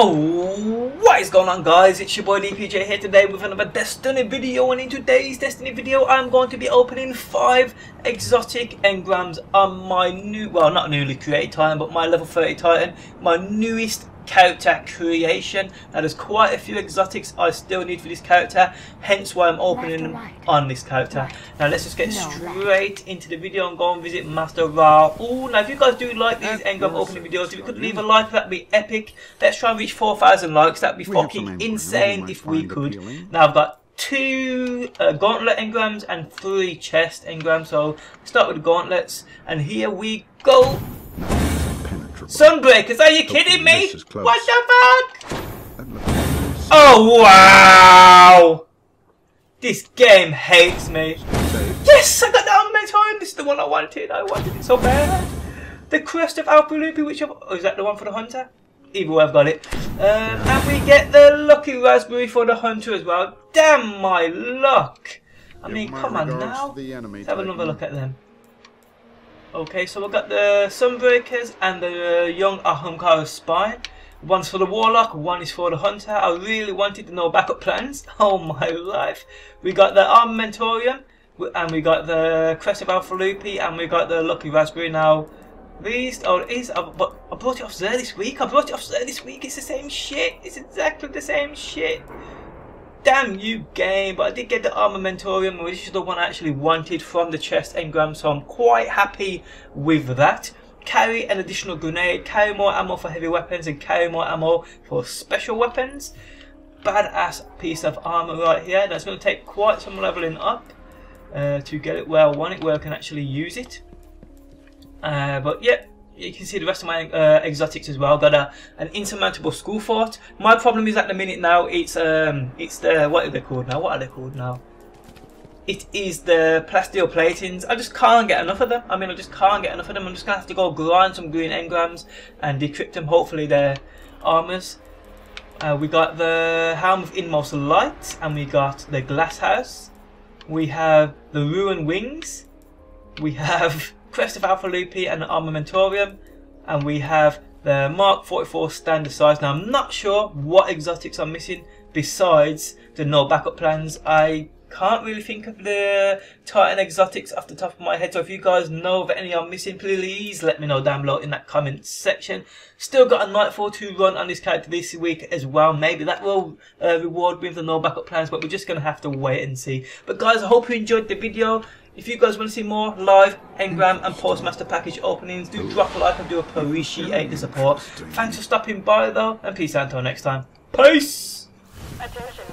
Oh, what is going on guys? It's your boy DPJ here today with another Destiny video and in today's Destiny video I'm going to be opening 5 exotic engrams on my new, well not newly created Titan but my level 30 Titan, my newest character creation. Now there's quite a few exotics I still need for this character, hence why I'm opening them right. on this character. Right. Now let's just get no, straight right. into the video and go and visit Master Rahool. Now if you guys do like these engram opening videos, if you could leave a like that'd be epic. Let's try and reach 4,000 likes, that'd be fucking insane if we could. Now I've got two uh, gauntlet engrams and three chest engrams. So start with the gauntlets, and here we go. Sunbreakers, are you kidding me? What the fuck? Oh wow! This game hates me. Yes, I got the Armamentarium. This is the one I wanted. I wanted it so bad. The Crest of Alpha which of, oh, is that the one for the Hunter? Either way, I've got it. Um, and we get the Lucky Raspberry for the Hunter as well. Damn my luck! I mean, come on now. Let's have another look at them. Okay, so we've got the Sunbreakers and the uh, young Ahamkara Spine. One's for the Warlock, one is for the Hunter. I really wanted to know backup plans. Oh my life. We got the Armamentarium, and we got the Crest of Alpha Lupi, and we got the Lucky Raspberry. Now, these, oh it is, but I brought it off there this week. I brought it off there this week. It's the same shit. It's exactly the same shit damn you game but I did get the Armamentarium which is the one I actually wanted from the chest engram so I'm quite happy with that. Carry an additional grenade carry more ammo for heavy weapons and carry more ammo for special weapons. Badass piece of armor right here that's going to take quite some leveling up uh, to get it where I want it where I can actually use it. Uh, but yeah you can see the rest of my uh, exotics as well. Got a, an insurmountable Skullfort. My problem is at the minute now, it's um, it's the what are they called now? What are they called now? It is the plasteel platings. I just can't get enough of them. I mean, I just can't get enough of them. I'm just gonna have to go grind some green engrams and decrypt them. Hopefully, their armors. Uh, we got the Helm of Inmost Light, and we got the Glass House. We have the Ruined Wings. We have Crest of Alpha Lupi and the Armamentarium. And we have the Mark 44 Stand Asides. Now I'm not sure what exotics I'm missing besides the no backup plans. I can't really think of the Titan exotics off the top of my head. So if you guys know of any I'm missing, please let me know down below in that comment section. Still got a Nightfall 2 run on this character this week as well. Maybe that will uh, reward me with the no backup plans, but we're just going to have to wait and see. But guys, I hope you enjoyed the video. If you guys want to see more live engram and postmaster package openings, do drop a like and do appreciate the support. Thanks for stopping by though, and peace out until next time. Peace! Attention.